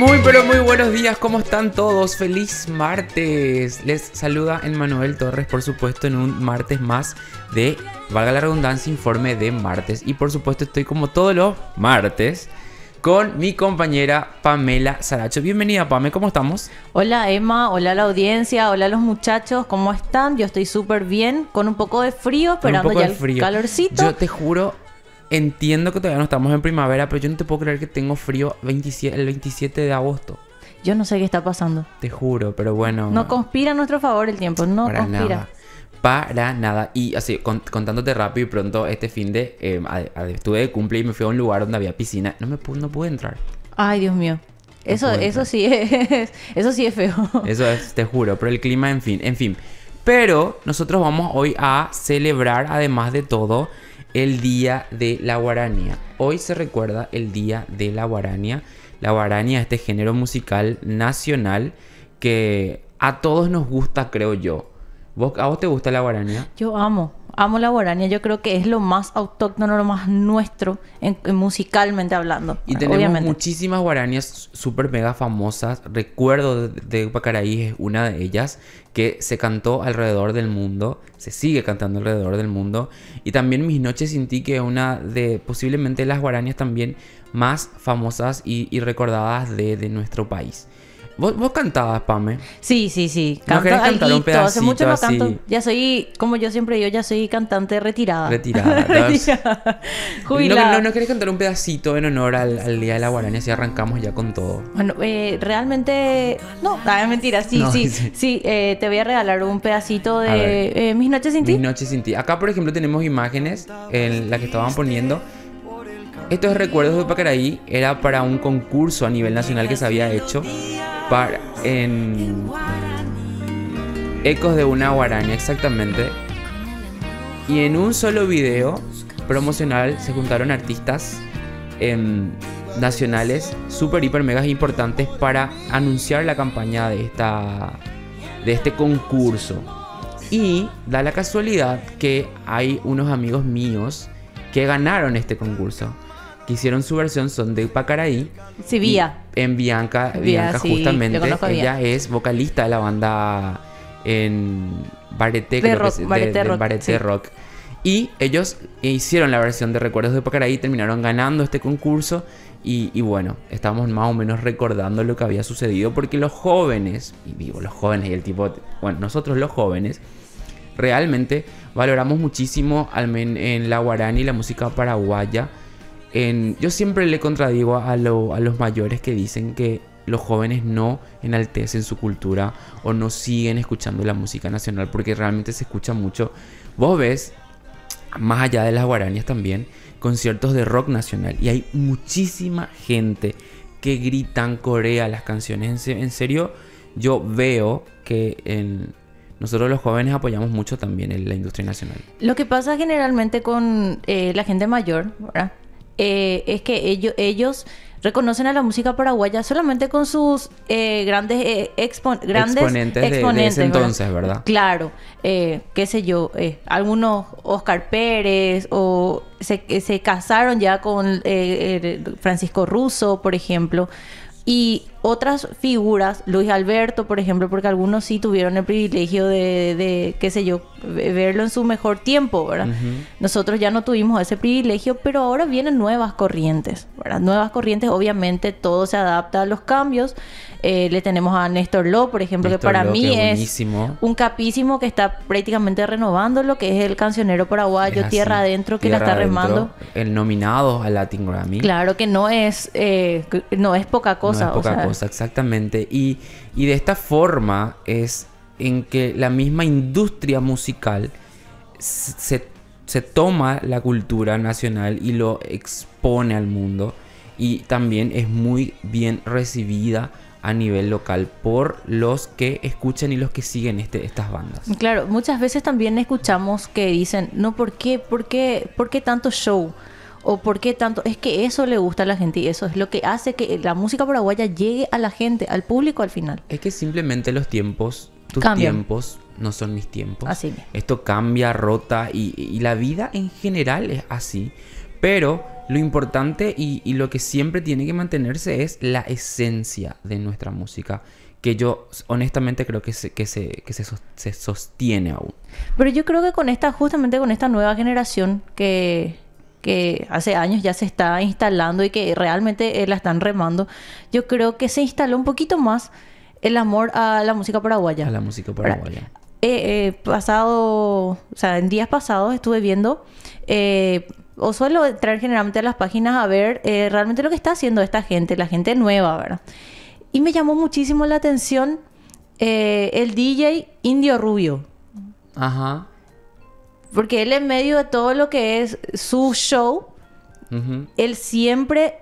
Muy pero muy buenos días, ¿cómo están todos? Feliz martes. Les saluda Manuel Torres, por supuesto, en un martes más de, valga la redundancia, informe de martes. Y por supuesto estoy como todos los martes con mi compañera Pamela Saracho. Bienvenida, Pame, ¿cómo estamos? Hola, Emma, hola la audiencia, hola los muchachos, ¿cómo están? Yo estoy súper bien, con un poco de frío, esperando ya el calorcito. Yo te juro, entiendo que todavía no estamos en primavera, pero yo no te puedo creer que tengo frío el 27 de agosto. Yo no sé qué está pasando. Te juro, pero bueno. No conspira a nuestro favor el tiempo, no conspira para nada. Y así, contándote rápido y pronto, este fin de eh, estuve de cumple y me fui a un lugar donde había piscina. No me pude, no pude entrar. Ay, Dios mío. eso, eso sí es, eso sí es feo. Eso es, te juro. Pero el clima, en fin, en fin. Pero nosotros vamos hoy a celebrar, además de todo, el Día de la Guaranía. Hoy se recuerda el Día de la Guaranía. La Guaranía, este género musical nacional que a todos nos gusta, creo yo. ¿A vos te gusta la guaraña? Yo amo, amo la guaraña. Yo creo que es lo más autóctono, lo más nuestro, en, musicalmente hablando. Y tenemos muchísimas guarañas súper mega famosas. Recuerdo de, Pacaraí es una de ellas que se cantó alrededor del mundo, se sigue cantando alrededor del mundo. Y también Mis Noches Sin Ti, que es una de posiblemente las guarañas también más famosas y, recordadas de nuestro país. ¿Vos, vos cantabas, Pame? Sí, sí, sí. Canto ¿No cantar un pedacito Hace mucho no canto. Ya soy, como yo siempre digo, ya soy cantante retirada. Retirada. retirada. Jubilada. No, no, querés cantar un pedacito en honor al, Día de la Guaraña? Si arrancamos ya con todo. Bueno, eh, realmente... No, es mentira. Sí, sí, sí. eh, te voy a regalar un pedacito de eh, Mis Noches Sin Ti. Mis Noches Sin Ti. Acá, por ejemplo, tenemos imágenes en las que estaban poniendo... Estos recuerdos de Pacaraí era para un concurso a nivel nacional que se había hecho en Ecos de una guaraña, exactamente. Y en un solo video promocional se juntaron artistas em, nacionales super, hiper, megas importantes para anunciar la campaña de, esta, de este concurso. Y da la casualidad que hay unos amigos míos que ganaron este concurso hicieron su versión son de Pacaraí. Sí, Vía. En Bianca, Bianca justamente, ella es vocalista de la banda en Barete, de rock, rock, Y ellos hicieron la versión de Recuerdos de Pacaraí, terminaron ganando este concurso. Y, y, bueno, estamos más o menos recordando lo que había sucedido porque los jóvenes, y digo los jóvenes y el tipo, bueno, nosotros los jóvenes, realmente valoramos muchísimo al en la guarani la música paraguaya yo siempre le contradigo a, los mayores que dicen que los jóvenes no enaltecen su cultura o no siguen escuchando la música nacional porque realmente se escucha mucho. Vos ves, más allá de las guaranías también, conciertos de rock nacional y hay muchísima gente que gritan, corea las canciones. En serio, yo veo que nosotros los jóvenes apoyamos mucho también en la industria nacional. Lo que pasa generalmente con eh, la gente mayor, ¿verdad? Eh, es que ellos, ellos reconocen a la música paraguaya solamente con sus eh, grandes, eh, grandes exponentes, de, ese entonces, ¿verdad? Claro, qué sé yo, algunos Oscar Pérez o se, se casaron ya con Francisco Russo, por ejemplo. Y otras figuras, Luis Alberto, por ejemplo, porque algunos sí tuvieron el privilegio de, qué sé yo, verlo en su mejor tiempo, ¿verdad? Nosotros ya no tuvimos ese privilegio, pero ahora vienen nuevas corrientes, ¿verdad? Nuevas corrientes, obviamente todo se adapta a los cambios. Eh, le tenemos a Néstor Lo, por ejemplo, que para mí es un capísimo que está prácticamente renovando lo que es el cancionero paraguayo Tierra Adentro, que la está remando. El nominado al Latin Grammy. Claro que no es, eh, no es poca cosa. No es poca cosa, exactamente. Y, y de esta forma es en que la misma industria musical se, se toma la cultura nacional y lo expone al mundo y también es muy bien recibida a nivel local por los que escuchan y los que siguen este, estas bandas. Claro, muchas veces también escuchamos que dicen, no, ¿por qué? ¿Por qué, ¿Por qué tanto show? ¿O por qué tanto? Es que eso le gusta a la gente y eso es lo que hace que la música paraguaya llegue a la gente, al público al final. Es que simplemente los tiempos, tus tiempos, no son mis tiempos. Así. Esto cambia, rota y, y la vida en general es así. Pero lo importante y, y lo que siempre tiene que mantenerse es la esencia de nuestra música que yo honestamente creo que se, que se, que se, se sostiene aún. Pero yo creo que con esta, justamente con esta nueva generación que, que hace años ya se está instalando y que realmente eh, la están remando, yo creo que se instaló un poquito más el amor a la música paraguaya. A la música paraguaya. eh, eh, pasado, o sea, en días pasados estuve viendo, eh, o suelo entrar generalmente a las páginas a ver eh, realmente lo que está haciendo esta gente, la gente nueva, ¿verdad? Y me llamó muchísimo la atención eh, el DJ Indio Rubio. Ajá. Porque él en medio de todo lo que es su show, él siempre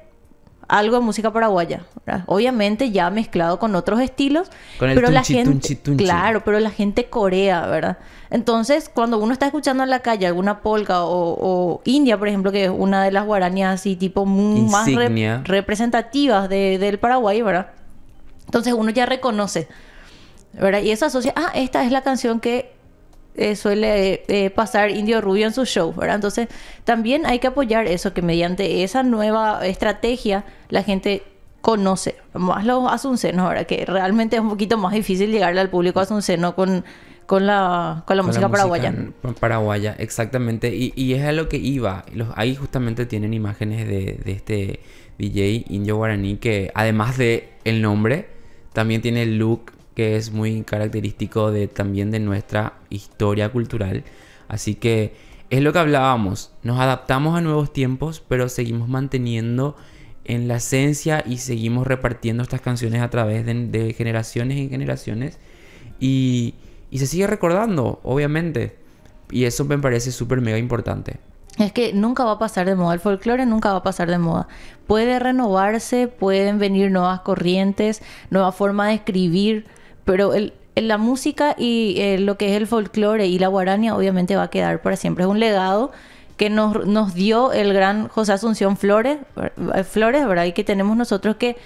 algo de música paraguaya. ¿verdad? Obviamente ya mezclado con otros estilos. Con el pero la gente, tunchi, tunchi. Claro, pero la gente corea, ¿verdad? Entonces, cuando uno está escuchando en la calle alguna polka o, o india, por ejemplo, que es una de las guaranías así tipo muy más representativas de- del Paraguay, ¿verdad? Entonces uno ya reconoce, ¿verdad? Y eso asocia, ah, esta es la canción que eh, suele eh, pasar Indio Rubio en su show, ¿verdad? Entonces también hay que apoyar eso, que mediante esa nueva estrategia la gente conoce más los asuncenos, ¿verdad? Que realmente es un poquito más difícil llegarle al público asunceno con, con la, con la Con música paraguaya. pa- Paraguaya, exactamente. Y, y es a lo que iba. Los, ahí justamente tienen imágenes de, de este DJ indio guaraní que además de el nombre, también tiene el look que es muy característico de también de nuestra historia cultural. Así que es lo que hablábamos. Nos adaptamos a nuevos tiempos, pero seguimos manteniendo en la esencia y seguimos repartiendo estas canciones a través de, generaciones en generaciones. Y, y se sigue recordando, obviamente. Y eso me parece súper mega importante. Es que nunca va a pasar de moda. El folclore nunca va a pasar de moda. Puede renovarse, pueden venir nuevas corrientes, nueva forma de escribir, pero el, la música y eh, lo que es el folclore y la guarania obviamente va a quedar para siempre. Es un legado que nos, nos dio el gran José Asunción Flores, ver- Flores, ¿verdad? Y que tenemos nosotros que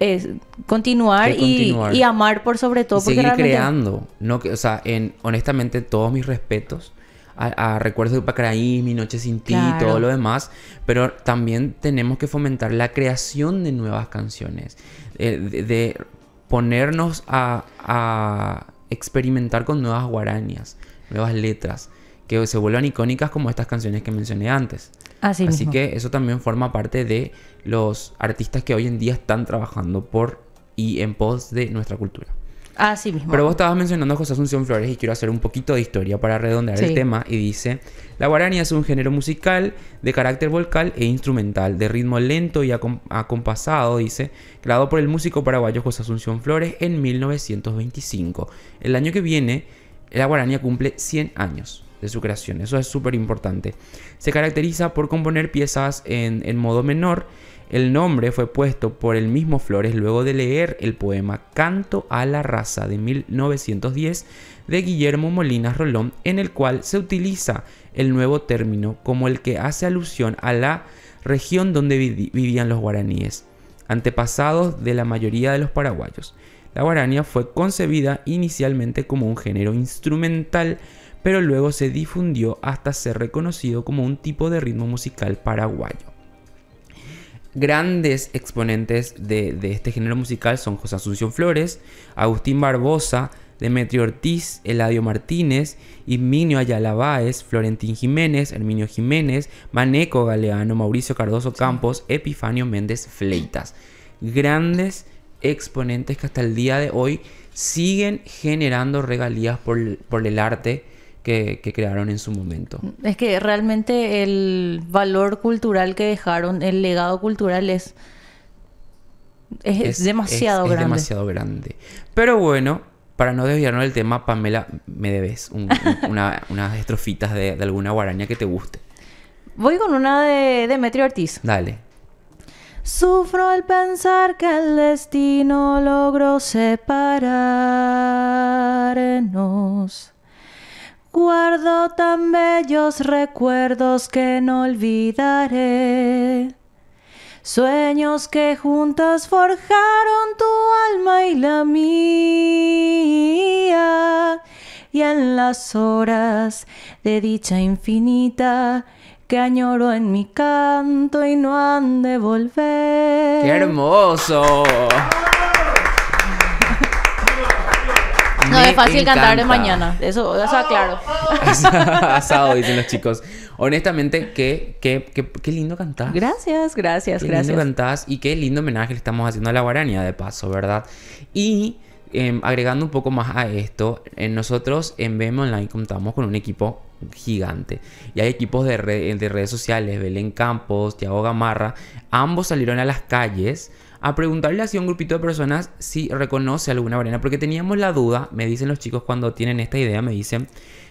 eh, continuar, y- continuar. Y, amar por sobre todo. y porque seguir realmente- creando. No, que, o sea, en, honestamente, todos mis respetos a, a Recuerdos de Pacaraí, Mi Noche Sin Ti, Claro. todo lo demás. Pero también tenemos que fomentar la creación de nuevas canciones. eh, de, de ponernos a, a experimentar con nuevas guarañas, nuevas letras. Que se vuelvan icónicas como estas canciones que mencioné antes. Así, Así mismo. que eso también forma parte de los artistas que hoy en día están trabajando por y en pos de nuestra cultura. Así mismo. Pero vos estabas mencionando a José Asunción Flores y quiero hacer un poquito de historia para redondear el tema. Y dice, la guarania es un género musical de carácter vocal e instrumental, de ritmo lento y acom- acompasado, dice, creado por el músico paraguayo José Asunción Flores en 1925. El año que viene, la guarania cumple 100 años de su creación. Eso es súper importante. Se caracteriza por componer piezas en, en modo menor. El nombre fue puesto por el mismo Flores luego de leer el poema Canto a la raza de 1910 de Guillermo Molinas Rolón, en el cual se utiliza el nuevo término como el que hace alusión a la región donde vi- vivían los guaraníes, antepasados de la mayoría de los paraguayos. La guarania fue concebida inicialmente como un género instrumental, pero luego se difundió hasta ser reconocido como un tipo de ritmo musical paraguayo. Grandes exponentes de, de este género musical son José Asunción Flores, Agustín Barbosa, Demetrio Ortiz, Eladio Martínez, Igminio Ayala Báez, Florentín Jiménez, Herminio Jiménez, Maneco Galeano, Mauricio Cardoso Campos, Epifanio Méndez Fleitas. Grandes exponentes que hasta el día de hoy siguen generando regalías por, por el arte que, que crearon en su momento. Es que realmente el valor cultural que dejaron, el legado cultural es, es, demasiado es- es grande. demasiado grande. Pero bueno, para no desviarnos del tema, Pamela, me debes un- un- una- unas estrofitas de, de alguna guaraña que te guste. Voy con una de Demetrio Ortiz. Dale. Sufro al pensar que el destino logró separarnos. Guardo tan bellos recuerdos que no olvidaré. Sueños que juntas forjaron tu alma y la mía. Y en las horas de dicha infinita que añoro en mi canto y no han de volver. ¡Qué hermoso! No es fácil cantar de encanta. mañana, eso, eso aclaro. Asado, dicen los chicos. Honestamente, qué, qué, qué, qué lindo cantar. Gracias, gracias, Qué gracias. lindo cantás y qué lindo homenaje le estamos haciendo a la guaraña de paso, ¿verdad? Y em, agregando un poco más a esto, en nosotros en BM Online contamos con un equipo gigante. Y hay equipos de, de redes sociales, Belén Campos, Tiago Gamarra, ambos salieron a las calles a preguntarle así a un grupito de personas si reconoce alguna guaraña, porque teníamos la duda, me dicen los chicos cuando tienen esta idea, me dicen,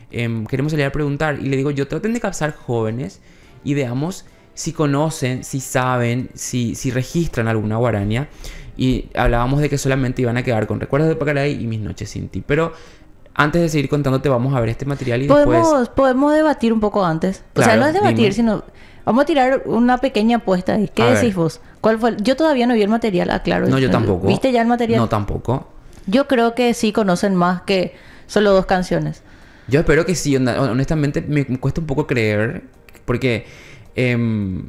em, queremos salir a preguntar, y le digo, yo traten de captar jóvenes y veamos si conocen, si saben, si, si registran alguna guaraña. Y hablábamos de que solamente iban a quedar con recuerdos de Pacaray y mis noches sin ti. Pero antes de seguir contándote, vamos a ver este material y Podemos, después. podemos debatir un poco antes. o sea, Claro, no es debatir, dime. sino vamos a tirar una pequeña apuesta. ¿Qué A ver. decís vos? ¿Cuál fue? el- Yo todavía no vi el material, aclaro. No, yo tampoco. ¿Viste ya el material? No, tampoco. Yo creo que sí conocen más que solo dos canciones. Yo espero que sí. Honestamente, me me cuesta un poco creer. Porque. em,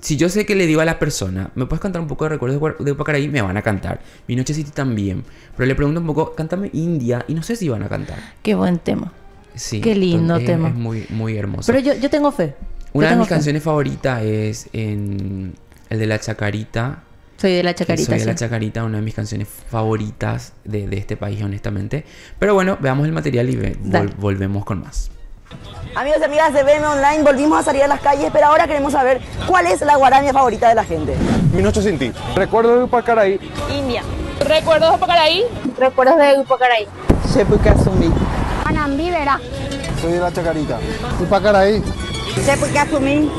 si yo sé que le digo a la persona, ¿me puedes cantar un poco de recuerdos de Guar- de Pacaraí? Me van a cantar. Mi Noche City también. Pero le pregunto un poco, cántame India. Y no sé si van a cantar. Qué buen tema. Sí. Qué lindo es- tema. Es muy, muy hermoso. Pero yo, yo tengo fe. Yo Una de mis fe. canciones favoritas es en el de la Chacarita. Soy de la chacarita. Soy de la. Chacarita, una de mis canciones favoritas de, de este país, honestamente. Pero bueno, veamos el material y ve- vol- Dale. volvemos con más. Amigos y amigas de BM Online, volvimos a salir a las calles, pero ahora queremos saber cuál es la guaraña favorita de la gente. Mi noche sin ti. Recuerdo de Pacaraí. India. ¿Recuerdos de Pacaraí? Recuerdos de Pacaraí. Sepulcasumi. Anambi, verá. Soy de la Chacarita. Y Pacaraí. Sepulcasumi.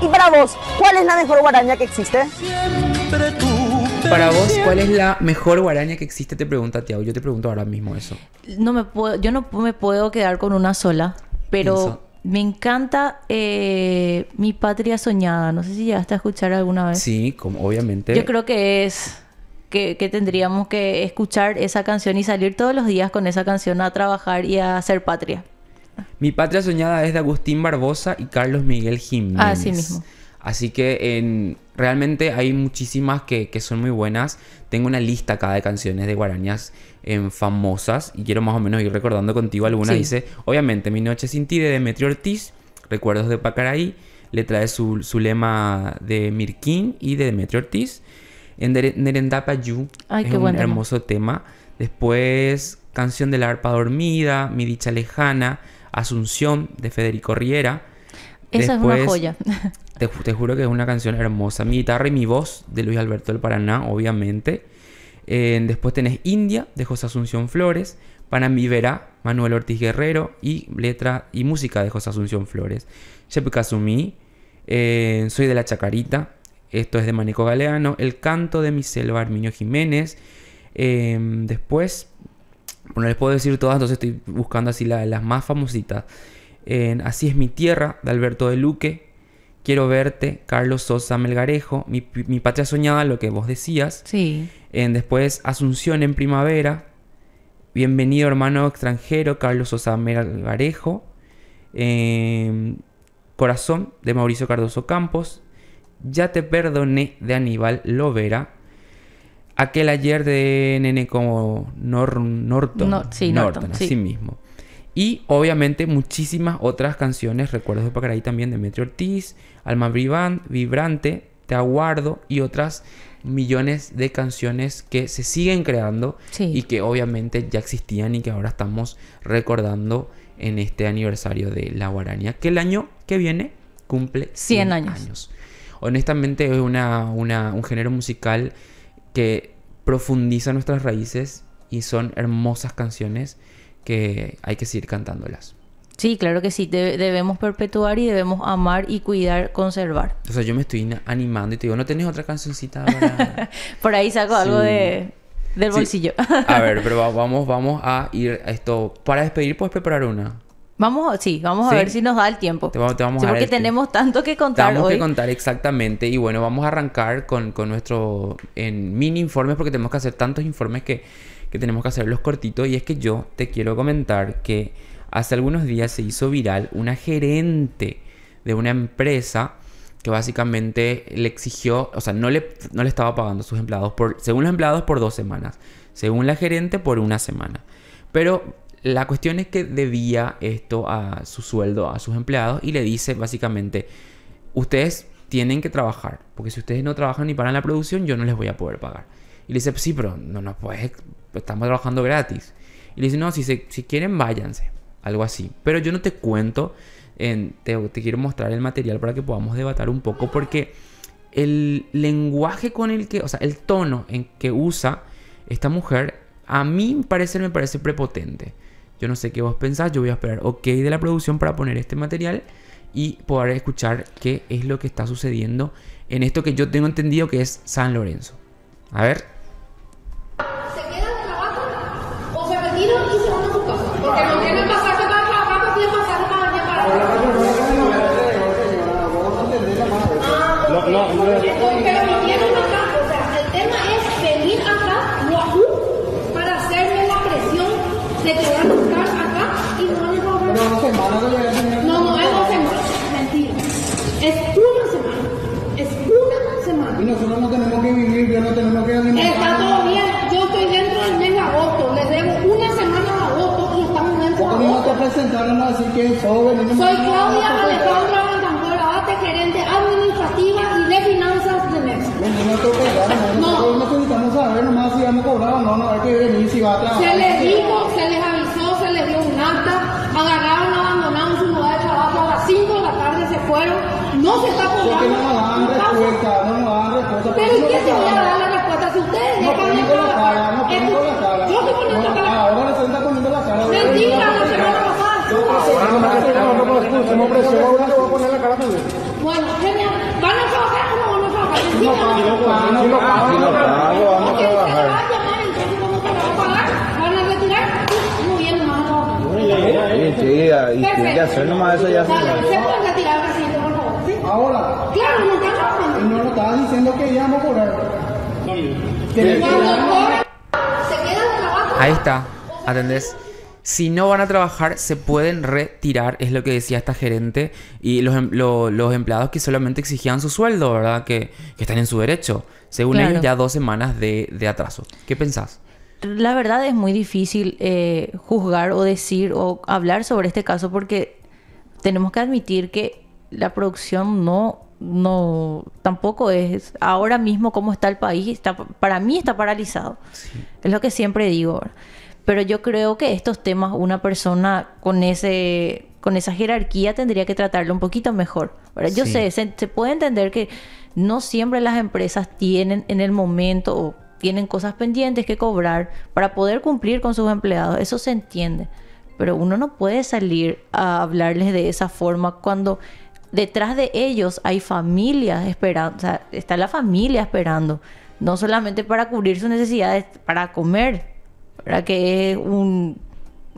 Y para vos, ¿cuál es la mejor guaraña que existe? Para vos, ¿cuál es la mejor guaraña que existe? Te pregunta Tiago. Yo te pregunto ahora mismo eso. No me puedo, yo no me puedo quedar con una sola, pero Eso. me encanta eh, Mi Patria Soñada. No sé si llegaste a escuchar alguna vez. Sí, como obviamente. Yo creo que es que, que tendríamos que escuchar esa canción y salir todos los días con esa canción a trabajar y a hacer patria. Mi patria soñada es de Agustín Barbosa y Carlos Miguel Jiménez. Así mismo. Así que en, realmente hay muchísimas que, que son muy buenas. Tengo una lista acá de canciones de guarañas em, famosas y quiero más o menos ir recordando contigo algunas. Sí. Dice, obviamente, Mi Noche Sin Ti de Demetrio Ortiz, Recuerdos de Pacaraí, letra de su, su lema de Mirquín y de Demetrio Ortiz. En Nere- Nerendapayú Ay, es qué un hermoso tema. Después, Canción de la Arpa Dormida, Mi Dicha Lejana, Asunción de Federico Riera. Esa es una joya. Te, ju- te juro que es una canción hermosa. Mi guitarra y mi voz de Luis Alberto del Paraná, obviamente. Eh, después tenés India de José Asunción Flores. Verá, Manuel Ortiz Guerrero. Y letra y música de José Asunción Flores. Shepukazumi, eh, Soy de la Chacarita. Esto es de Manico Galeano. El canto de mi selva, Arminio Jiménez. Eh, después, no les puedo decir todas, entonces estoy buscando así la- las más famositas. Así es mi tierra, de Alberto de Luque. Quiero verte, Carlos Sosa Melgarejo. Mi, mi patria soñada, lo que vos decías. Sí. En después Asunción en primavera. Bienvenido hermano extranjero, Carlos Sosa Melgarejo. En Corazón, de Mauricio Cardoso Campos. Ya te perdoné, de Aníbal Lovera. Aquel ayer de Nene como Nor- Norton. No- sí, Norton, sí. así mismo. Y obviamente muchísimas otras canciones, Recuerdos de Pacaraí también de Metro Ortiz, Alma Vibrante, Te Aguardo y otras millones de canciones que se siguen creando Sí. y que obviamente ya existían y que ahora estamos recordando en este aniversario de La Guaraña, que el año que viene cumple 100, 100 años. Honestamente es una, una- un género musical que profundiza nuestras raíces y son hermosas canciones que hay que seguir cantándolas. Sí, claro que sí. De- debemos perpetuar y debemos amar y cuidar, conservar. O sea, yo me estoy animando y te digo, ¿no tenés otra cancioncita para...? Por ahí saco algo Sí. de, del Sí. bolsillo. A ver, pero va- vamos, vamos a ir a esto. Para despedir, puedes preparar una. Vamos, a- sí, vamos a ver si nos da el tiempo. Te vamos- te vamos Sí, a dar porque tiempo. tenemos tanto que contar Tenemos que contar exactamente. Y bueno, vamos a arrancar con, con nuestro en mini informes porque tenemos que hacer tantos informes que, que tenemos que hacerlos cortitos. Y es que yo te quiero comentar que hace algunos días se hizo viral una gerente de una empresa que básicamente le exigió, o sea, no le, no le estaba pagando a sus empleados, por, según los empleados, por dos semanas, según la gerente, por una semana. Pero la cuestión es que debía esto a su sueldo a sus empleados y le dice básicamente, ustedes tienen que trabajar, porque si ustedes no trabajan ni paran la producción, yo no les voy a poder pagar. Y le dice, sí, pero no nos puedes, estamos trabajando gratis. Y le dice, no, si, se, si quieren, váyanse. Algo así. Pero yo no te cuento, en, te, te quiero mostrar el material para que podamos debatir un poco, porque el lenguaje con el que, o sea, el tono en que usa esta mujer, a mí me parece prepotente. Yo no sé qué vos pensás, yo voy a esperar ok de la producción para poner este material y poder escuchar qué es lo que está sucediendo en esto que yo tengo entendido que es San Lorenzo. A ver. se quedan trabajando o se retiran y se van a su casa. Porque no tienen pasaje para trabajar, no tienen pasaje para venir para acá. Ah, ok. Pero vinieron acá, o sea, el tema es venir acá, Wahoo, para hacerme la presión de que van a estar acá y no van a trabajar. No, no es dos semanas, mentira. Es una semana. Es una semana. Y nosotros no tenemos que vivir, ya no tenemos que Está todo bien, yo estoy dentro del mes de agosto, les debo una semana de agosto y estamos dentro de ¿Cómo no te agosto. presentaron a decir que joven? Soy Claudia Alejandra Bentancora Abate, gerente administrativa y de finanzas de Nexa. No te operaron, No. nosotros necesitamos saber nomás si vamos a cobrar o no, no hay que venir si va a trabajar. Se les dijo, se les avisó, se les dio un acta, agarraron, abandonaron su lugar de trabajo a las 5 de la tarde, se fueron, no se está ¿Por qué cobrando. no nos dan un paso. respuesta? No nos dan respuesta. Pero ¿y qué se voy a dar la respuesta si ustedes No dejan de poniendo la cara, trabajar? no poniendo la cara. Yo estoy poniendo No, la cara. Ahora se está poniendo la cara. Mentira, la semana pasada. Le voy a poner la. Bueno, genial. ¿Van a trabajar o no van a trabajar? Decime. No, no, trabajar. llamar, entonces vamos a pagar. ¿Van a retirar? Muy bien, nomás a trabajar. Sí, sí, y tiene que hacer nomás eso ya se Dale, ¿se pueden retirar por favor? ¿Sí? Ahora, Claro, no están y trabajando. no nos estaba diciendo que íbamos a cobrar. Quedan trabajando. Ahí está, ¿atendés? Si no van a trabajar, se pueden retirar, es lo que decía esta gerente. Y los, em- lo- los empleados que solamente exigían su sueldo, ¿verdad? Que, que están en su derecho. Según Claro. ellos, ya dos semanas de, de atraso. ¿Qué pensás? La verdad es muy difícil eh, juzgar o decir o hablar sobre este caso porque tenemos que admitir que la producción no, no, tampoco es ahora mismo como está el país, está, para mí está paralizado. Es lo que siempre digo. Pero yo creo que estos temas una persona con ese con esa jerarquía tendría que tratarlo un poquito mejor. Yo sé, se, se puede entender que no siempre las empresas tienen en el momento o tienen cosas pendientes que cobrar para poder cumplir con sus empleados. Eso se entiende. Pero uno no puede salir a hablarles de esa forma cuando detrás de ellos hay familias esperando, o sea, está la familia esperando, no solamente para cubrir sus necesidades, para comer, ¿verdad? Que es un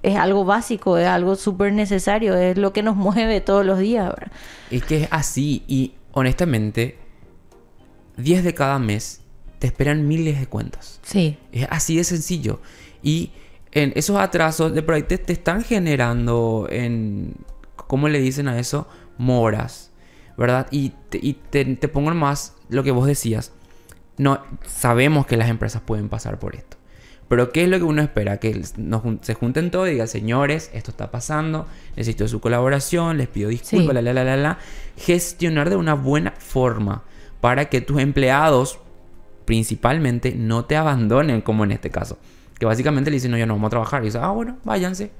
es algo básico, es algo súper necesario, es lo que nos mueve todos los días, ¿verdad? Es que es así y honestamente, 10 de cada mes te esperan miles de cuentas. Sí. Es así de sencillo. Y en esos atrasos de por ahí te, te están generando en... ¿Cómo le dicen a eso? Moras. ¿Verdad? Y, te, y te, te pongo más lo que vos decías. No, sabemos que las empresas pueden pasar por esto. Pero ¿qué es lo que uno espera? Que nos se junten todos y digan, señores, esto está pasando, necesito su colaboración, les pido disculpas, Sí. la, la, la, la, la. Gestionar de una buena forma para que tus empleados principalmente no te abandonen, como en este caso. Que básicamente le dicen, no, ya no vamos a trabajar. Y dice, ah, bueno, váyanse.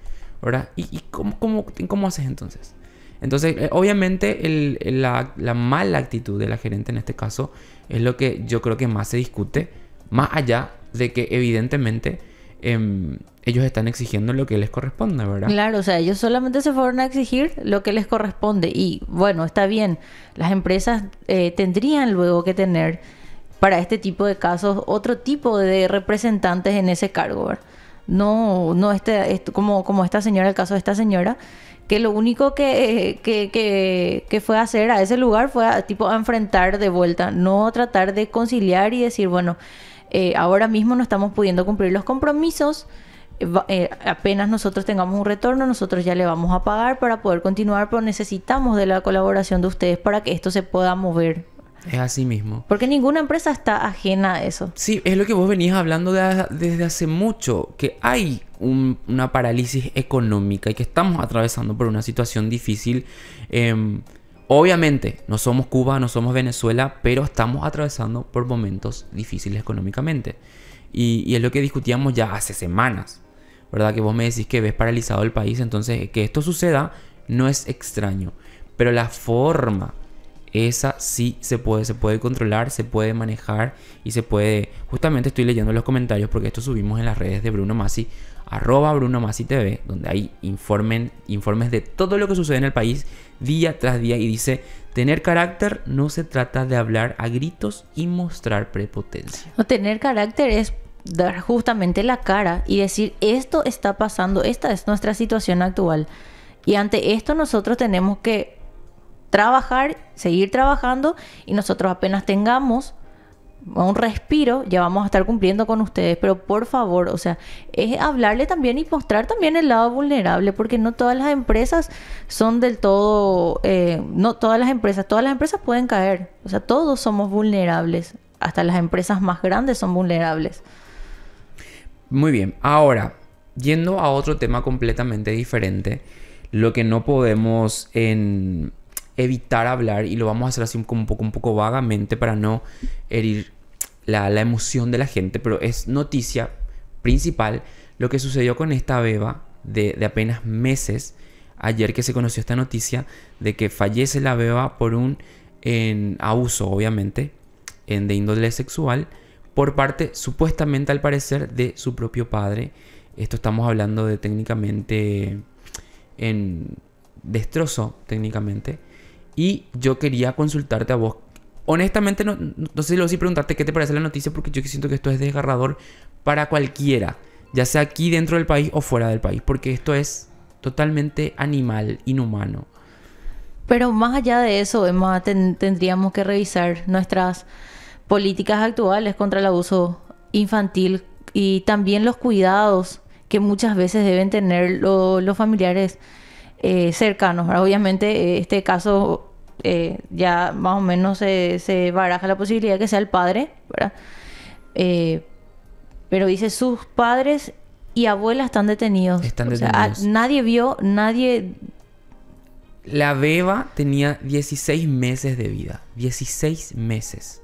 ¿Verdad? ¿Y, y cómo, cómo, cómo haces entonces? Entonces, eh, obviamente, el- la, la mala actitud de la gerente en este caso es lo que yo creo que más se discute, más allá de que evidentemente em, ellos están exigiendo lo que les corresponde, ¿verdad? Claro, o sea, ellos solamente se fueron a exigir lo que les corresponde. Y bueno, está bien, las empresas eh, tendrían luego que tener para este tipo de casos otro tipo de representantes en ese cargo, ¿verdad? No, no este, como, como esta señora, el caso de esta señora, que lo único que, que, que, que fue a hacer a ese lugar fue a, tipo a enfrentar de vuelta, no tratar de conciliar y decir, bueno, eh, ahora mismo no estamos pudiendo cumplir los compromisos, eh, eh, apenas nosotros tengamos un retorno, nosotros ya le vamos a pagar para poder continuar, pero necesitamos de la colaboración de ustedes para que esto se pueda mover. Es así mismo. Porque ninguna empresa está ajena a eso. Sí, es lo que vos venías hablando de- desde hace mucho, que hay un- una parálisis económica y que estamos atravesando por una situación difícil. Em, obviamente, no somos Cuba, no somos Venezuela, pero estamos atravesando por momentos difíciles económicamente. Y, es lo que discutíamos ya hace semanas, ¿verdad? Que vos me decís que ves paralizado el país, entonces que esto suceda no es extraño, pero la forma esa sí se puede, se puede controlar, se puede manejar y se puede. Justamente estoy leyendo los comentarios porque esto subimos en las redes de Bruno Masi, arroba Bruno Masi TV, donde hay informen, informes de todo lo que sucede en el país día tras día y dice: tener carácter no se trata de hablar a gritos y mostrar prepotencia. Tener carácter es dar justamente la cara y decir esto está pasando, esta es nuestra situación actual. Y ante esto nosotros tenemos que trabajar, seguir trabajando y nosotros apenas tengamos un respiro, ya vamos a estar cumpliendo con ustedes, pero por favor, o sea, es hablarle también y mostrar también el lado vulnerable, porque no todas las empresas son del todo, eh, no todas las empresas, todas las empresas pueden caer, o sea, todos somos vulnerables, hasta las empresas más grandes son vulnerables. Muy bien, ahora, yendo a otro tema completamente diferente, lo que no podemos en, evitar hablar, y lo vamos a hacer así como un poco, vagamente para no herir la, emoción de la gente, pero es noticia principal lo que sucedió con esta beba de, apenas meses, ayer que se conoció esta noticia de que fallece la beba por un abuso, obviamente, en, de índole sexual, por parte, supuestamente al parecer, de su propio padre. Esto estamos hablando de técnicamente en destrozo, técnicamente. Y yo quería consultarte a vos. Honestamente, no, no sé si preguntarte qué te parece la noticia, porque yo siento que esto es desgarrador para cualquiera, ya sea aquí dentro del país o fuera del país, porque esto es totalmente animal, inhumano. Pero más allá de eso, Emma, ten- tendríamos que revisar nuestras políticas actuales contra el abuso infantil y también los cuidados que muchas veces deben tener lo- los familiares eh, cercanos. ¿verdad? Obviamente, eh, este caso eh, ya más o menos se, se baraja la posibilidad de que sea el padre, ¿verdad? Eh, pero dice, sus padres y abuelas están detenidos. Están O sea, a- detenidos. nadie vio, nadie La beba tenía 16 meses de vida. 16 meses.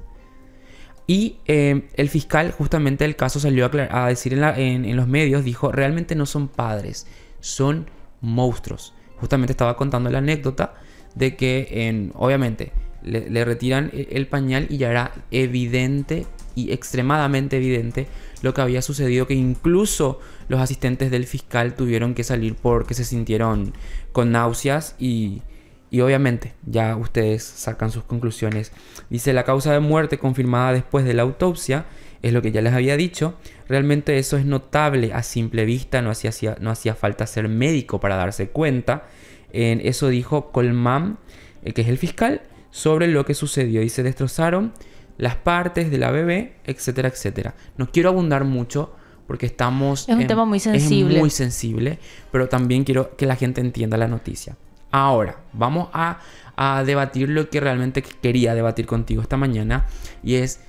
Y eh, el fiscal, justamente el caso salió a, decir en, la- en- en los medios, dijo, realmente no son padres, son monstruos. Justamente estaba contando la anécdota de que, en, obviamente, le, le retiran e- el pañal y ya era evidente y extremadamente evidente lo que había sucedido, que incluso los asistentes del fiscal tuvieron que salir porque se sintieron con náuseas y, y obviamente ya ustedes sacan sus conclusiones. Dice la causa de muerte confirmada después de la autopsia, es lo que ya les había dicho, realmente eso es notable a simple vista, no hacía, no hacía falta ser médico para darse cuenta. En eso dijo Colman, eh, que es el fiscal, sobre lo que sucedió y se destrozaron las partes de la bebé, etcétera, etcétera. No quiero abundar mucho porque estamos... Es un tema muy sensible. Es muy sensible, pero también quiero que la gente entienda la noticia. Ahora, vamos a, a debatir lo que realmente quería debatir contigo esta mañana y es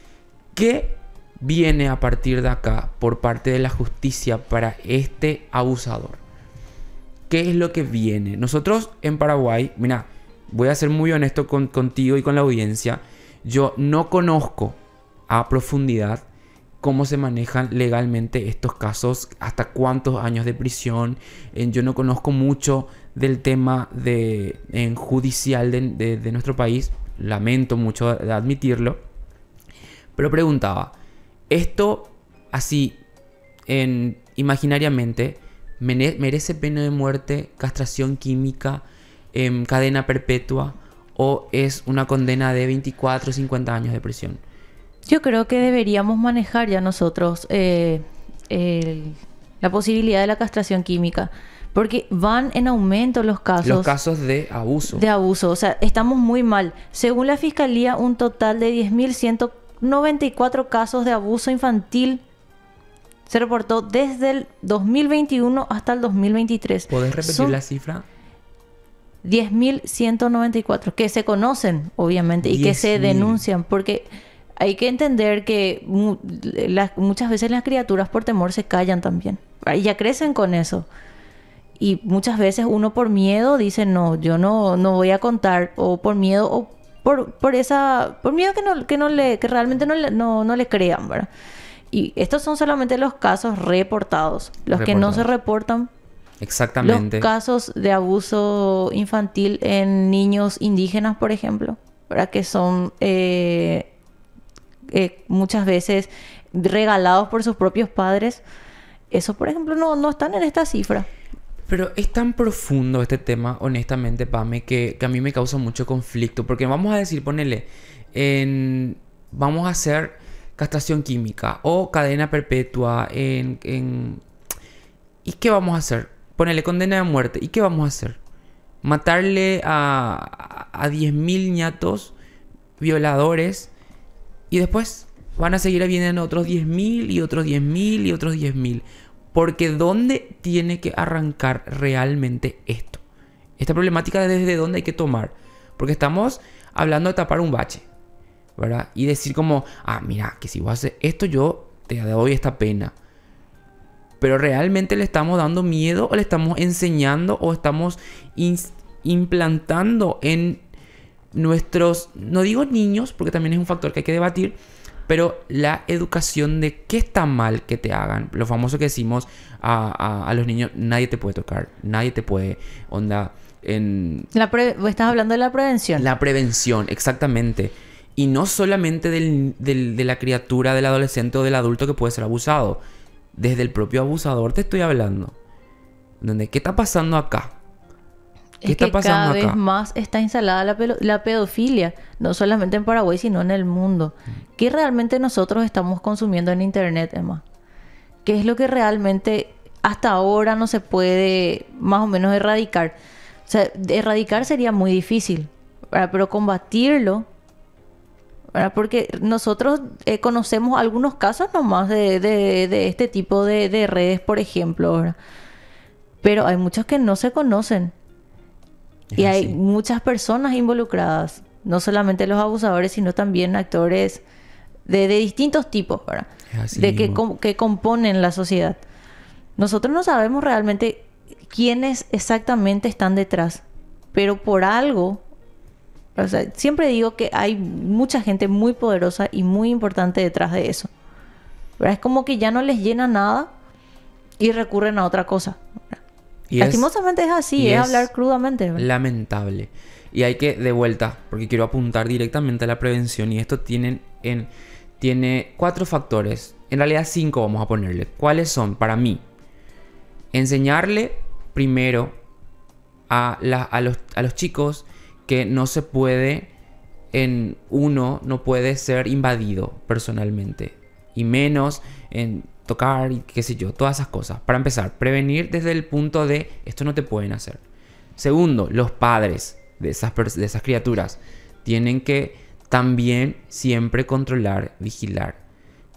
qué viene a partir de acá por parte de la justicia para este abusador. ¿Qué es lo que viene? Nosotros en Paraguay, mira, voy a ser muy honesto con, contigo y con la audiencia. Yo no conozco a profundidad cómo se manejan legalmente estos casos, hasta cuántos años de prisión. Eh, yo no conozco mucho del tema de, judicial de, de- de nuestro país. Lamento mucho admitirlo. Pero preguntaba, ¿esto así, en, imaginariamente, merece pena de muerte, castración química, em, cadena perpetua o es una condena de 24 o 50 años de prisión? Yo creo que deberíamos manejar ya nosotros eh, el- la posibilidad de la castración química, porque van en aumento los casos, Los casos de abuso. de abuso. O sea, estamos muy mal. Según la Fiscalía, un total de 10.194 casos de abuso infantil Se reportó desde el 2021 hasta el 2023. ¿Podés repetir Son la cifra? 10.194 que se conocen, obviamente, y que se 10.000. denuncian, porque hay que entender que mu- las- muchas veces las criaturas por temor se callan también. Y ya crecen con eso. Y muchas veces uno por miedo dice, no, yo no, no voy a contar, o por miedo, o por, por esa, por miedo que no, que no le, que realmente no le, no, no le crean, ¿verdad? Y estos son solamente los casos reportados. Los que no se reportan Exactamente. los casos de abuso infantil en niños indígenas, por ejemplo, ¿verdad? que son eh, eh, muchas veces regalados por sus propios padres. Eso, por ejemplo, no, no están en esta cifra. Pero es tan profundo este tema, honestamente, Pame, que, a mí me causa mucho conflicto. Porque vamos a decir, ponele, en, vamos a hacer castración química o cadena perpetua en, ¿Y qué vamos a hacer? Ponele condena de muerte. ¿Y qué vamos a hacer? Matarle a, a, a 10.000 ñatos violadores y después van a seguir habiendo otros 10.000 y otros 10.000 y otros 10.000. Porque ¿dónde tiene que arrancar realmente esto? Esta problemática desde dónde hay que tomar. Porque estamos hablando de tapar un bache. ¿Verdad? Y decir como, ah, mira, que si vos haces esto yo te doy esta pena. Pero realmente le estamos dando miedo o le estamos enseñando o estamos implantando en nuestros, no digo niños, porque también es un factor que hay que debatir, pero la educación de qué está mal que te hagan. Lo famoso que decimos a, a- a los niños, nadie te puede tocar, nadie te puede, onda, en La pre- estás hablando de la prevención. la prevención, exactamente. Y no solamente del- del- de la criatura, del adolescente o del adulto que puede ser abusado. Desde el propio abusador te estoy hablando. Donde, ¿Qué está pasando acá? ¿Qué es está que pasando cada vez acá? más está instalada la, pedofilia, no solamente en Paraguay, sino en el mundo. ¿Qué realmente nosotros estamos consumiendo en Internet, Emma? ¿Qué es lo que realmente hasta ahora no se puede más o menos erradicar? O sea, erradicar sería muy difícil, ¿verdad? pero combatirlo, ¿verdad? porque nosotros eh, conocemos algunos casos nomás de, de- de este tipo de, de redes, por ejemplo, ¿verdad? pero hay muchos que no se conocen. Es Y hay muchas personas involucradas, no solamente los abusadores, sino también actores de, de distintos tipos, ¿verdad? De que, com- que componen la sociedad. Nosotros no sabemos realmente quiénes exactamente están detrás, pero por algo, o sea, siempre digo que hay mucha gente muy poderosa y muy importante detrás de eso. ¿verdad? Es como que ya no les llena nada y recurren a otra cosa. Y Lastimosamente es así, es, es hablar crudamente. lamentable. Y hay que, de vuelta, porque quiero apuntar directamente a la prevención. Y esto tienen en, tiene cuatro factores. En realidad cinco vamos a ponerle. ¿Cuáles son? Para mí. Enseñarle primero a, la- a los, a los chicos que no se puede, en uno no puede ser invadido personalmente. Y menos en tocar y qué sé yo, todas esas cosas. Para empezar, prevenir desde el punto de esto no te pueden hacer. Segundo, los padres de esas, de esas criaturas tienen que también siempre controlar, vigilar.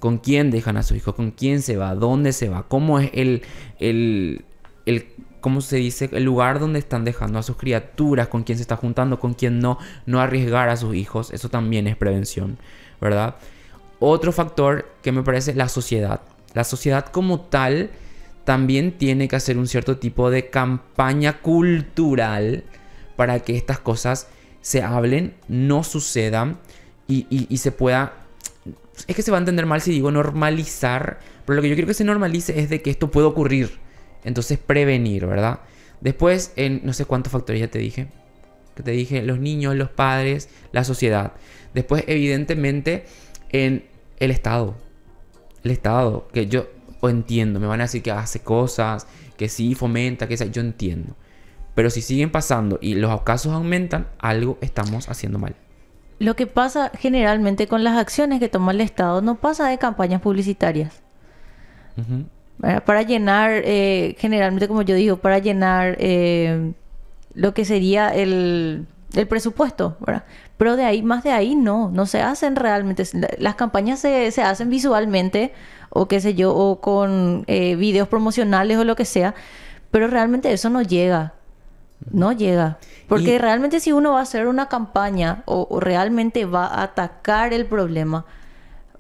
Con quién dejan a su hijo, con quién se va, dónde se va, cómo es el, el, el ¿cómo se dice? El lugar donde están dejando a sus criaturas, con quién se está juntando, con quién no, no arriesgar a sus hijos. Eso también es prevención, ¿verdad? Otro factor que me parece la sociedad. La sociedad como tal también tiene que hacer un cierto tipo de campaña cultural para que estas cosas se hablen, no sucedan y, se pueda... Es que se va a entender mal si digo normalizar, pero lo que yo quiero que se normalice es de que esto puede ocurrir. Entonces prevenir, ¿verdad? Después, en no sé cuántos factores ya te dije. Que te dije, los niños, los padres, la sociedad. Después, evidentemente, en el Estado. El Estado, que yo o entiendo, me van a decir que hace cosas, que sí fomenta, que sea, yo entiendo. Pero si siguen pasando y los casos aumentan, algo estamos haciendo mal. Lo que pasa generalmente con las acciones que toma el Estado no pasa de campañas publicitarias. Para llenar, eh, generalmente como yo digo, para llenar eh, lo que sería el, el presupuesto, ¿verdad? Pero de ahí, más de ahí no, no se hacen realmente. La- Las campañas se, se hacen visualmente o qué sé yo, o con eh, videos promocionales o lo que sea, pero realmente eso no llega. No llega. Porque Y- realmente si uno va a hacer una campaña o, o realmente va a atacar el problema,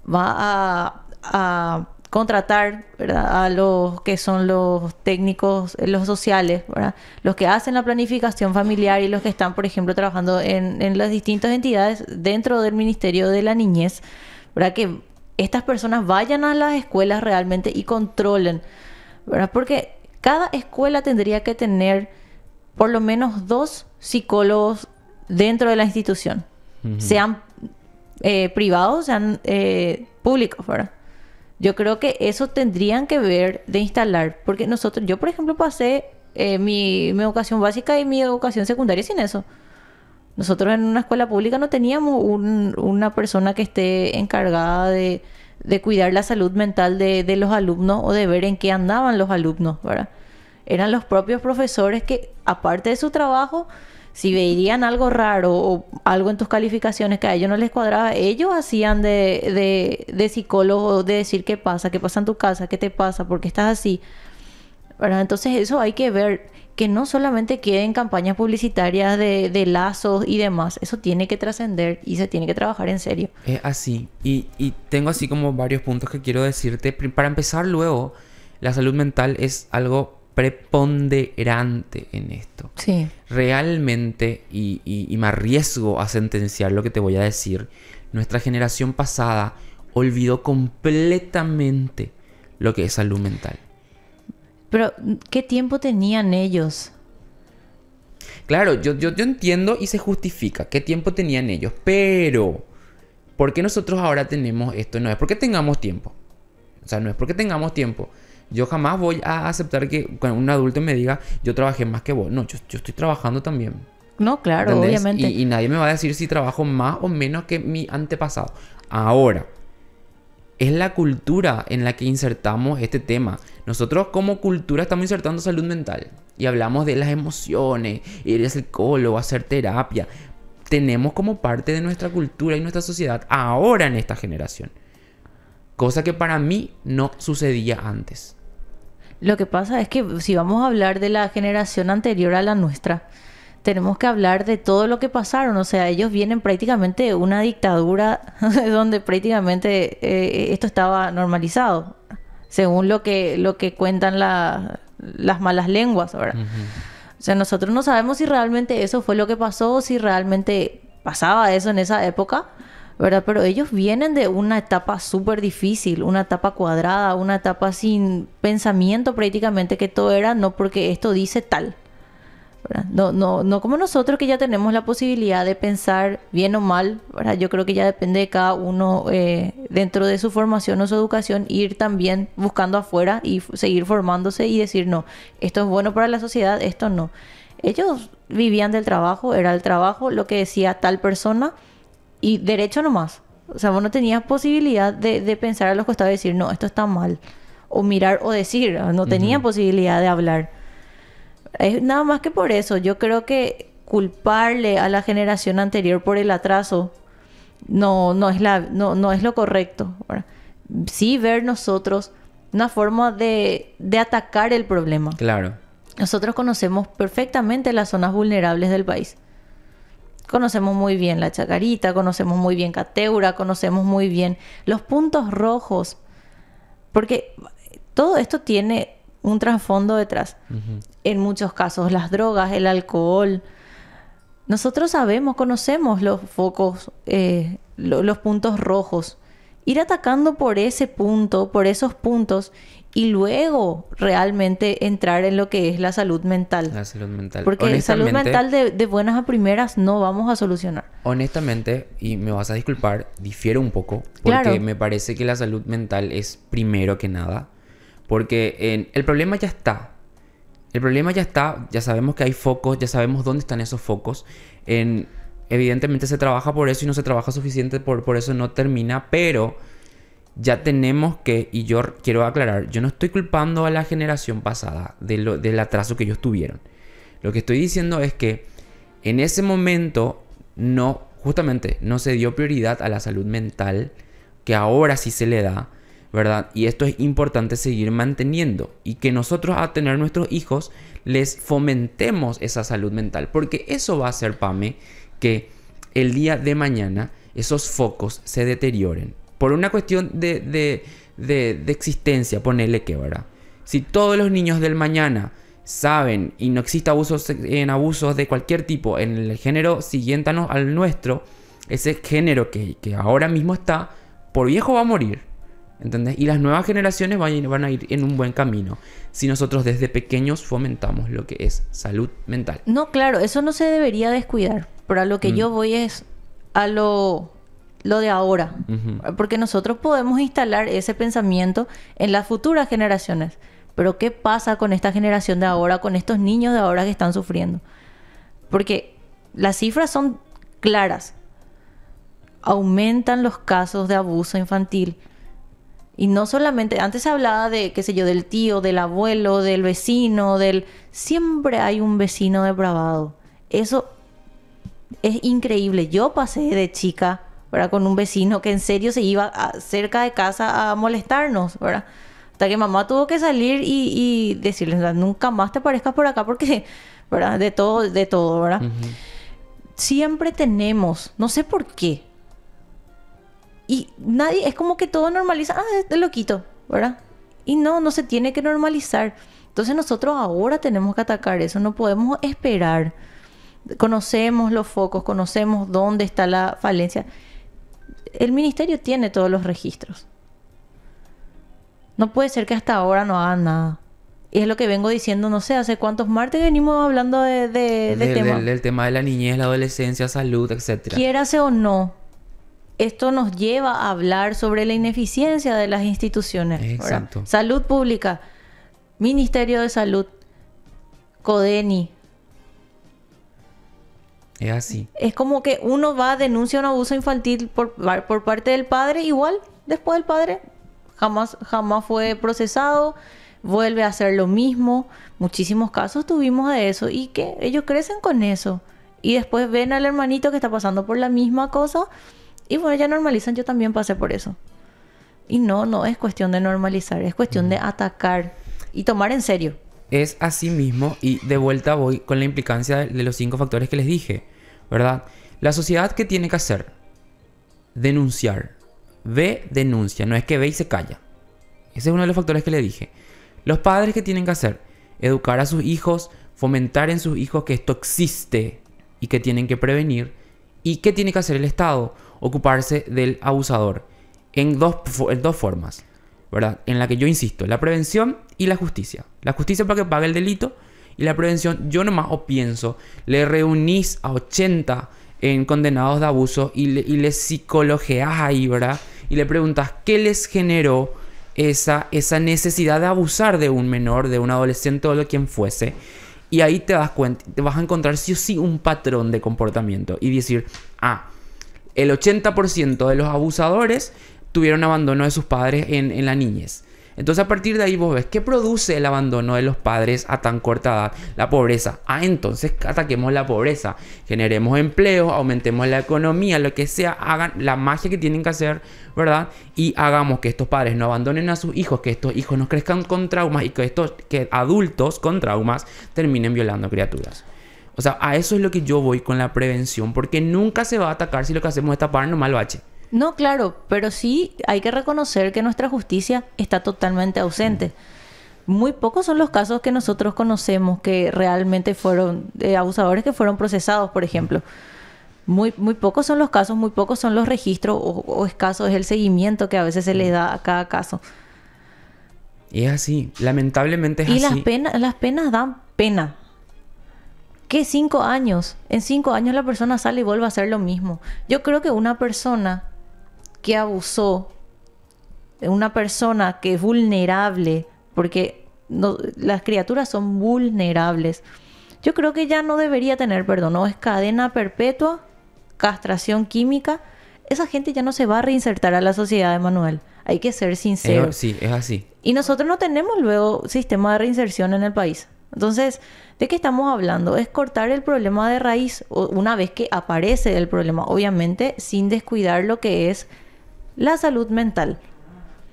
va a, a contratar ¿verdad? a los que son los técnicos, eh, los sociales, ¿verdad? los que hacen la planificación familiar y los que están, por ejemplo, trabajando en, en las distintas entidades dentro del Ministerio de la Niñez, ¿verdad? que estas personas vayan a las escuelas realmente y controlen, ¿verdad? porque cada escuela tendría que tener por lo menos dos psicólogos dentro de la institución, sean eh, privados, sean eh, públicos, ¿verdad? Yo creo que eso tendrían que ver de instalar, porque nosotros, yo por ejemplo pasé eh, mi, educación básica y mi educación secundaria sin eso. Nosotros en una escuela pública no teníamos un- una persona que esté encargada de, de cuidar la salud mental de, de los alumnos o de ver en qué andaban los alumnos, ¿verdad? Eran los propios profesores que, aparte de su trabajo, si veían algo raro o algo en tus calificaciones que a ellos no les cuadraba, ellos hacían de, de, de psicólogo, de decir qué pasa, qué pasa en tu casa, qué te pasa, por qué estás así. Entonces eso hay que ver, que no solamente queden campañas publicitarias de, de lazos y demás, eso tiene que trascender y se tiene que trabajar en serio. Es así. Y, y tengo así como varios puntos que quiero decirte. Para empezar luego, la salud mental es algo preponderante en esto. Sí. Realmente, y, y- y me arriesgo a sentenciar lo que te voy a decir, nuestra generación pasada olvidó completamente lo que es salud mental. Pero, ¿qué tiempo tenían ellos? Claro, yo, yo, yo entiendo y se justifica qué tiempo tenían ellos, pero ¿por qué nosotros ahora tenemos esto? No es porque tengamos tiempo. O sea, no es porque tengamos tiempo. Yo jamás voy a aceptar que un adulto me diga, yo trabajé más que vos. No, yo, yo estoy trabajando también. No, claro, ¿entendés? obviamente. Y, y nadie me va a decir si trabajo más o menos que mi antepasado. Ahora, es la cultura en la que insertamos este tema. Nosotros como cultura estamos insertando salud mental y hablamos de las emociones, ir al psicólogo, hacer terapia. Tenemos como parte de nuestra cultura y nuestra sociedad ahora en esta generación. Cosa que para mí no sucedía antes. Lo que pasa es que si vamos a hablar de la generación anterior a la nuestra, tenemos que hablar de todo lo que pasaron. O sea, ellos vienen prácticamente de una dictadura donde prácticamente eh, esto estaba normalizado, según lo que, lo que cuentan la- las malas lenguas ahora. O sea, nosotros no sabemos si realmente eso fue lo que pasó, si realmente pasaba eso en esa época, ¿verdad? Pero ellos vienen de una etapa súper difícil, una etapa cuadrada, una etapa sin pensamiento prácticamente, que todo era no porque esto dice tal. No, no, no como nosotros que ya tenemos la posibilidad de pensar bien o mal, ¿verdad? Yo creo que ya depende de cada uno eh, dentro de su formación o su educación ir también buscando afuera y seguir formándose y decir no, esto es bueno para la sociedad, esto no. Ellos vivían del trabajo, era el trabajo, lo que decía tal persona y derecho nomás. O sea, vos no tenías posibilidad de, de pensar a los costados y decir no, esto está mal. O mirar o decir, no tenían posibilidad de hablar. Es nada más que por eso. Yo creo que culparle a la generación anterior por el atraso no, no, es, la, no, no es lo correcto. ¿verdad? Sí ver nosotros una forma de, de atacar el problema. Claro. Nosotros conocemos perfectamente las zonas vulnerables del país. Conocemos muy bien la Chacarita, conocemos muy bien Cateura, conocemos muy bien los puntos rojos. Porque todo esto tiene un trasfondo detrás. En muchos casos, las drogas, el alcohol. Nosotros sabemos, conocemos los focos, eh, lo- los puntos rojos. Ir atacando por ese punto, por esos puntos, y luego realmente entrar en lo que es la salud mental. La salud mental. Porque salud mental de, de buenas a primeras no vamos a solucionar. Honestamente, y me vas a disculpar, difiero un poco. Porque Claro. me parece que la salud mental es primero que nada. Porque el problema ya está. El problema ya está. Ya sabemos que hay focos, ya sabemos dónde están esos focos. En, evidentemente se trabaja por eso y no se trabaja suficiente, por, por eso no termina. Pero ya tenemos que, y yo quiero aclarar, yo no estoy culpando a la generación pasada del atraso que ellos tuvieron. Lo que estoy diciendo es que en ese momento no, justamente no se dio prioridad a la salud mental, que ahora sí se le da, ¿verdad? Y esto es importante seguir manteniendo y que nosotros a tener nuestros hijos les fomentemos esa salud mental, porque eso va a hacer, Pame, que el día de mañana esos focos se deterioren. Por una cuestión de, de, de, de existencia, ponerle que, ¿verdad? Si todos los niños del mañana saben y no existe abusos en abusos de cualquier tipo en el género siguiente al nuestro, ese género que, que ahora mismo está, por viejo va a morir. ¿Entendés? Y las nuevas generaciones van a, ir, van a ir en un buen camino si nosotros desde pequeños fomentamos lo que es salud mental. No, claro, eso no se debería descuidar. Pero a lo que Mm. yo voy es a lo, lo de ahora. Porque nosotros podemos instalar ese pensamiento en las futuras generaciones. Pero ¿qué pasa con esta generación de ahora, con estos niños de ahora que están sufriendo? Porque las cifras son claras. Aumentan los casos de abuso infantil. Y no solamente, antes se hablaba de, qué sé yo, del tío, del abuelo, del vecino, del... Siempre hay un vecino depravado. Eso es increíble. Yo pasé de chica, ¿verdad? Con un vecino que en serio se iba a- cerca de casa a molestarnos, ¿verdad? Hasta que mamá tuvo que salir y, y decirle, nunca más te parezcas por acá porque, ¿verdad? De todo, de todo, ¿verdad? Siempre tenemos, no sé por qué. Y nadie, es como que todo normaliza, ah, es loquito, ¿verdad? Y no, no se tiene que normalizar. Entonces nosotros ahora tenemos que atacar eso, no podemos esperar. Conocemos los focos, conocemos dónde está la falencia. El ministerio tiene todos los registros. No puede ser que hasta ahora no hagan nada. Y es lo que vengo diciendo, no sé, hace cuántos martes venimos hablando de, de, de Del, tema. del- del tema de la niñez, la adolescencia, salud, etc. Quiérase o no, esto nos lleva a hablar sobre la ineficiencia de las instituciones. ¿verdad? Exacto. Salud pública, Ministerio de Salud, CODENI. Es así. Es como que uno va a denunciar un abuso infantil por, por parte del padre, igual después del padre jamás, jamás fue procesado, vuelve a hacer lo mismo. Muchísimos casos tuvimos de eso y que ellos crecen con eso. Y después ven al hermanito que está pasando por la misma cosa y bueno, ya normalizan, yo también pasé por eso. Y no, no es cuestión de normalizar, es cuestión de atacar y tomar en serio. Es así mismo y de vuelta voy con la implicancia de los cinco factores que les dije, ¿verdad? La sociedad que tiene que hacer, denunciar, ve, denuncia, no es que ve y se calla. Ese es uno de los factores que le dije. Los padres que tienen que hacer, educar a sus hijos, fomentar en sus hijos que esto existe y que tienen que prevenir. ¿Y qué tiene que hacer el Estado? Ocuparse del abusador en dos, en dos formas, ¿verdad? En la que yo insisto, la prevención y la justicia. La justicia para que pague el delito y la prevención, yo nomás o pienso, le reunís a 80 en condenados de abuso y, le, y les psicologeas ahí. Y le preguntas qué les generó esa, esa necesidad de abusar de un menor, de un adolescente o de quien fuese. Y ahí te das cuenta, te vas a encontrar sí o sí un patrón de comportamiento y decir, ah, el 80% de los abusadores tuvieron abandono de sus padres en la niñez. Entonces a partir de ahí vos ves, ¿qué produce el abandono de los padres a tan corta edad? La pobreza. Ah, entonces ataquemos la pobreza, generemos empleo, aumentemos la economía, lo que sea, hagan la magia que tienen que hacer, ¿verdad? Y hagamos que estos padres no abandonen a sus hijos, que estos hijos no crezcan con traumas y que estos que adultos con traumas terminen violando criaturas. O sea, a eso es lo que yo voy con la prevención, porque nunca se va a atacar si lo que hacemos es tapar nomás el bache. No, claro, pero sí hay que reconocer que nuestra justicia está totalmente ausente. Muy pocos son los casos que nosotros conocemos que realmente fueron abusadores que fueron procesados, por ejemplo. Muy, muy pocos son los casos, muy pocos son los registros o, o escaso es el seguimiento que a veces se le da a cada caso. Y es así, lamentablemente es y así. las penas, las penas dan pena. ¿Qué cinco años? En cinco años la persona sale y vuelve a hacer lo mismo. Yo creo que una persona que abusó, una persona que es vulnerable, porque no- las criaturas son vulnerables, yo creo que ya no debería tener perdón. O es cadena perpetua, castración química. Esa gente ya no se va a reinsertar a la sociedad, Manuel. Hay que ser sincero. Es- sí, es así. Y nosotros no tenemos luego sistema de reinserción en el país. Entonces, ¿de qué estamos hablando? Es cortar el problema de raíz una vez que aparece el problema, obviamente sin descuidar lo que es la salud mental.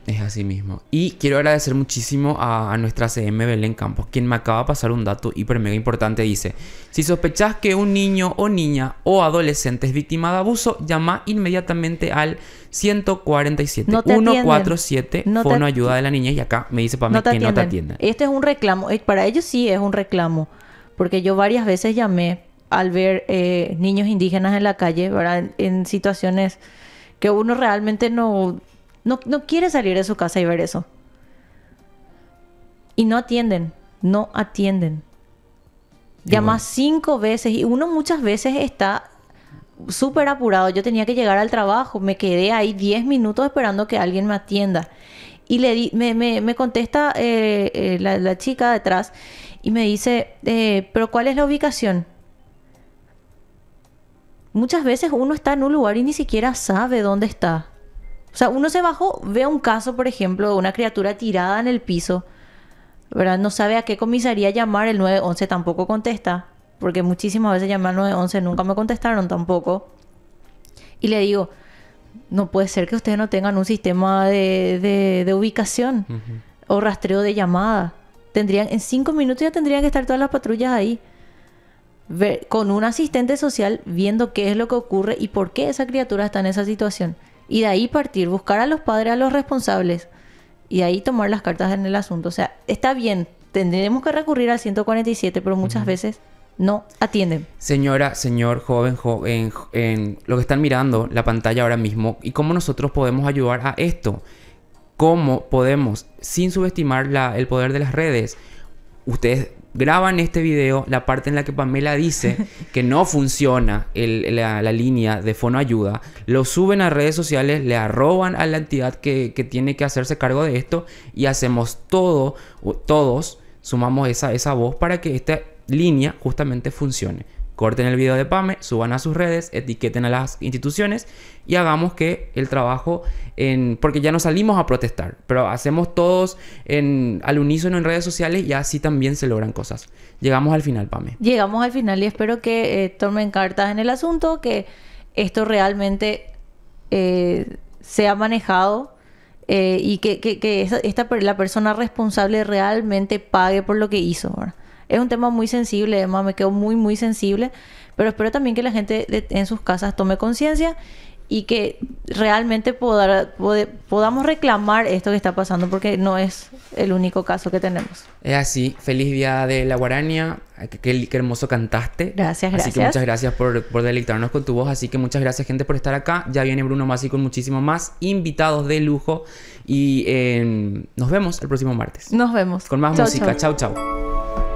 Es así mismo. Y quiero agradecer muchísimo a, a nuestra CM Belén Campos, quien me acaba de pasar un dato hiper mega importante. Dice, si sospechas que un niño o niña o adolescente es víctima de abuso, llama inmediatamente al 147 No te atienden. 147 No Fono Ayuda de la Niñez y acá me dice para mí no que no te atienden. Este es un reclamo. eh, Para ellos sí es un reclamo. Porque yo varias veces llamé al ver eh, niños indígenas en la calle, ¿verdad? En, en situaciones que uno realmente no, no, no quiere salir de su casa y ver eso. Y no atienden. No atienden. Llamas bueno. cinco veces y uno muchas veces está súper apurado. Yo tenía que llegar al trabajo. Me quedé ahí 10 minutos esperando que alguien me atienda. Y le di, me, me, me contesta eh, eh, la, la chica detrás y me dice, eh, pero ¿cuál es la ubicación? Muchas veces uno está en un lugar y ni siquiera sabe dónde está. O sea, uno se bajó, ve un caso, por ejemplo, de una criatura tirada en el piso, ¿verdad? No sabe a qué comisaría llamar, el 911 tampoco contesta, porque muchísimas veces llamé al 911, nunca me contestaron tampoco. Y le digo, no puede ser que ustedes no tengan un sistema de, de- de ubicación o rastreo de llamada. Tendrían, en cinco minutos ya tendrían que estar todas las patrullas ahí. Ver- con un asistente social viendo qué es lo que ocurre y por qué esa criatura está en esa situación. Y de ahí partir, buscar a los padres, a los responsables y de ahí tomar las cartas en el asunto. O sea, está bien, tendremos que recurrir al 147, pero muchas veces no atienden. Señora, señor, joven, joven, en lo que están mirando la pantalla ahora mismo y cómo nosotros podemos ayudar a esto. ¿Cómo podemos, sin subestimar la- el poder de las redes, ustedes graban este video, la parte en la que Pamela dice que no funciona el- la, la línea de Fono Ayuda, lo suben a redes sociales, le arroban a la entidad que, que tiene que hacerse cargo de esto y hacemos todo, todos sumamos esa, esa voz para que esta línea justamente funcione. Corten el video de Pame, suban a sus redes, etiqueten a las instituciones y hagamos que el trabajo en... Porque ya no salimos a protestar, pero hacemos todos en, al unísono en redes sociales y así también se logran cosas. Llegamos al final, Pame. Llegamos al final y espero que eh, tomen cartas en el asunto, que esto realmente eh, sea manejado eh, y que, esta, per- la persona responsable realmente pague por lo que hizo. Es un tema muy sensible, Emma, me quedo muy, muy sensible, pero espero también que la gente de- en sus casas tome conciencia y que realmente poda- pode- podamos reclamar esto que está pasando, porque no es el único caso que tenemos. Es así, feliz día de la Guarania, qué, qué- hermoso cantaste. Gracias, Así que gracias. muchas gracias por, por deleitarnos con tu voz, así que muchas gracias gente por estar acá. Ya viene Bruno Masi con muchísimo más invitados de lujo y eh, nos vemos el próximo martes. Nos vemos. Con más Chau, música, chau chau.